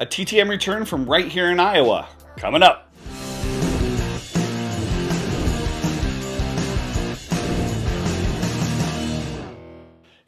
A TTM return from right here in Iowa. Coming up.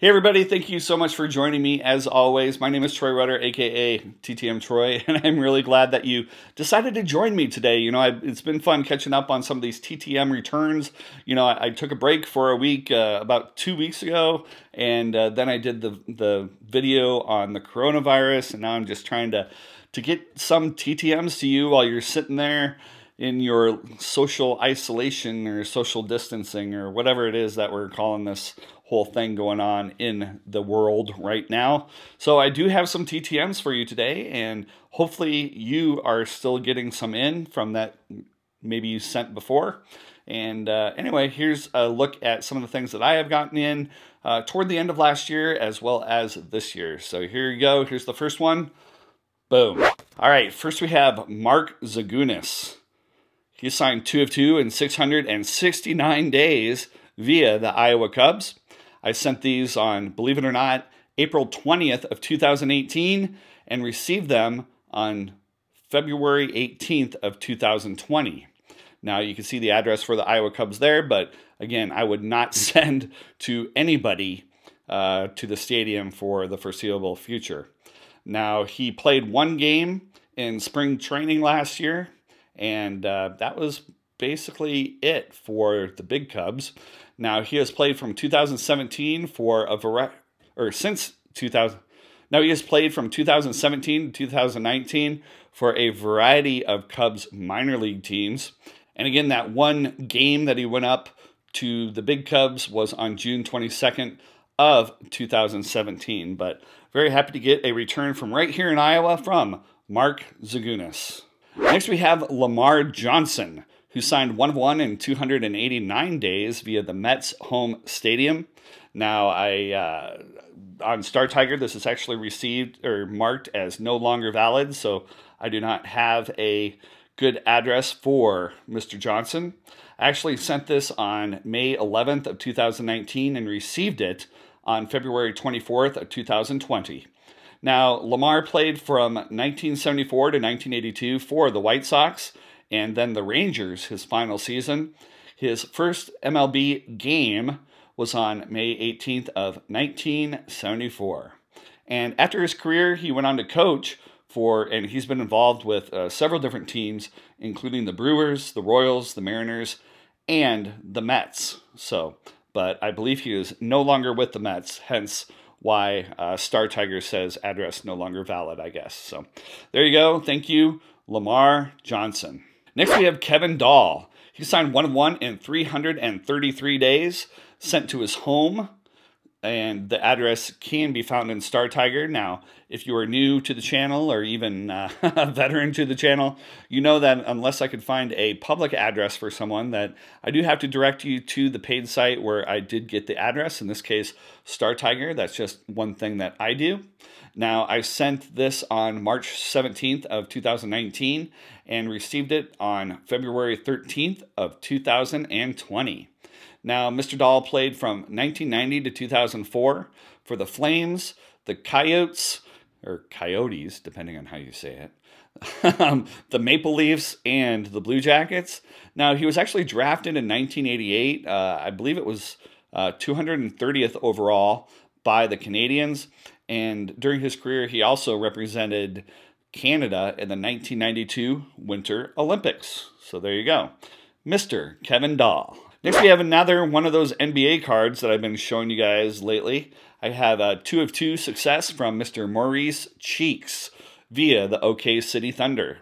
Hey everybody, thank you so much for joining me as always. My name is Troy Rutter, aka TTM Troy, and I'm really glad that you decided to join me today. You know, I, it's been fun catching up on some of these TTM returns. You know, I, I took a break for a week uh, about two weeks ago, and uh, then I did the, the video on the coronavirus, and now I'm just trying to, to get some TTMs to you while you're sitting there in your social isolation or social distancing or whatever it is that we're calling this whole thing going on in the world right now. So I do have some TTMs for you today, and hopefully you are still getting some in from that maybe you sent before. And uh, anyway, here's a look at some of the things that I have gotten in uh, toward the end of last year as well as this year. So here you go. Here's the first one. Boom. All right, first we have Mark Zagunis. He signed two of two in 669 days via the Iowa Cubs. I sent these on, believe it or not, April 20th of 2018 and received them on February 18th of 2020. Now you can see the address for the Iowa Cubs there, but again, I would not send to anybody uh, to the stadium for the foreseeable future. Now he played one game in spring training last year, and uh, that was basically it for the big Cubs. Now he has played from 2017 for a variety, or since 2000. Now he has played from 2017 to 2019 for a variety of Cubs minor league teams. And again, that one game that he went up to the big Cubs was on June 22nd of 2017. But very happy to get a return from right here in Iowa from Mark Zagunis. Next, we have Lamar Johnson who signed one of one in 289 days via the Mets home stadium. Now, I uh, on Star Tiger, this is actually received or marked as no longer valid, so I do not have a good address for Mr. Johnson. I actually sent this on May 11th of 2019 and received it on February 24th of 2020. Now, Lamar played from 1974 to 1982 for the White Sox and then the Rangers, his final season. His first MLB game was on May 18th of 1974. And after his career, he went on to coach for, and he's been involved with uh, several different teams, including the Brewers, the Royals, the Mariners, and the Mets. So, but I believe he is no longer with the Mets, hence why uh, Star Tiger says address no longer valid, I guess. So there you go. Thank you, Lamar Johnson. Next, we have Kevin Dahl. He signed one of one in 333 days, sent to his home, and the address can be found in Star Tiger. Now, if you are new to the channel or even uh, a veteran to the channel, you know that unless I could find a public address for someone, that I do have to direct you to the paid site where I did get the address. In this case, Star Tiger. That's just one thing that I do. Now, I sent this on March 17th of 2019 and received it on February 13th of 2020. Now, Mr. Dahl played from 1990 to 2004 for the Flames, the Coyotes, or Coyotes, depending on how you say it, um, the Maple Leafs, and the Blue Jackets. Now, he was actually drafted in 1988. Uh, I believe it was uh, 230th overall by the Canadiens. And during his career, he also represented Canada in the 1992 Winter Olympics. So there you go. Mr. Kevin Dahl. Next, we have another one of those NBA cards that I've been showing you guys lately. I have a two of two success from Mr. Maurice Cheeks via the OK City Thunder.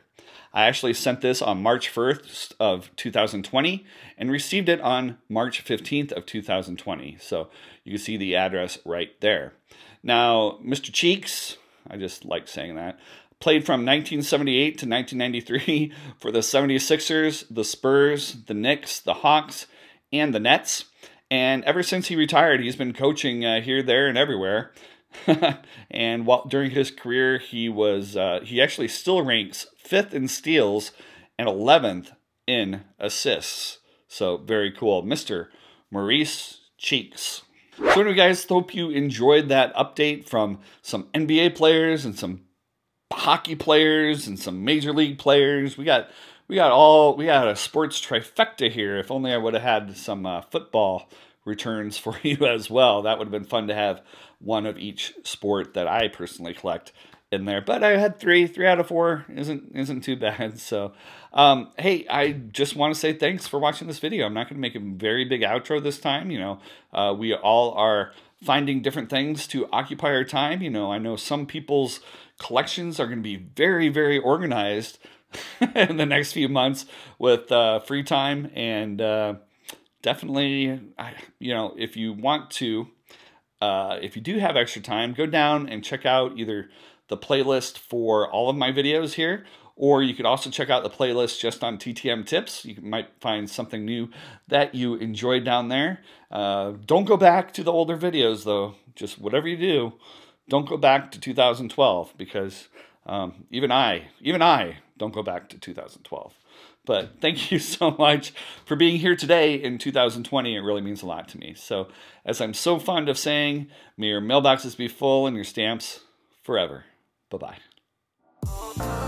I actually sent this on March 1st of 2020 and received it on March 15th of 2020. So you can see the address right there. Now, Mr. Cheeks, I just like saying that, played from 1978 to 1993 for the 76ers, the Spurs, the Knicks, the Hawks, and the Nets. And ever since he retired, he's been coaching uh, here, there, and everywhere. and while during his career, he was uh, he actually still ranks fifth in steals and eleventh in assists. So very cool, Mister Maurice Cheeks. So anyway, guys, hope you enjoyed that update from some NBA players and some hockey players and some major league players. We got we got all we got a sports trifecta here. If only I would have had some uh, football returns for you as well. That would have been fun to have one of each sport that I personally collect in there. But I had three, three out of four isn't isn't too bad. So, um, hey, I just want to say thanks for watching this video. I'm not going to make a very big outro this time. You know, uh, we all are finding different things to occupy our time. You know, I know some people's collections are going to be very, very organized in the next few months with uh, free time and uh, definitely, you know, if you want to. Uh, if you do have extra time, go down and check out either the playlist for all of my videos here, or you could also check out the playlist just on TTM tips. You might find something new that you enjoy down there. Uh, don't go back to the older videos though. Just whatever you do, don't go back to 2012 because um, even I, even I, don't go back to 2012. But thank you so much for being here today in 2020. It really means a lot to me. So, as I'm so fond of saying, may your mailboxes be full and your stamps forever. Bye bye.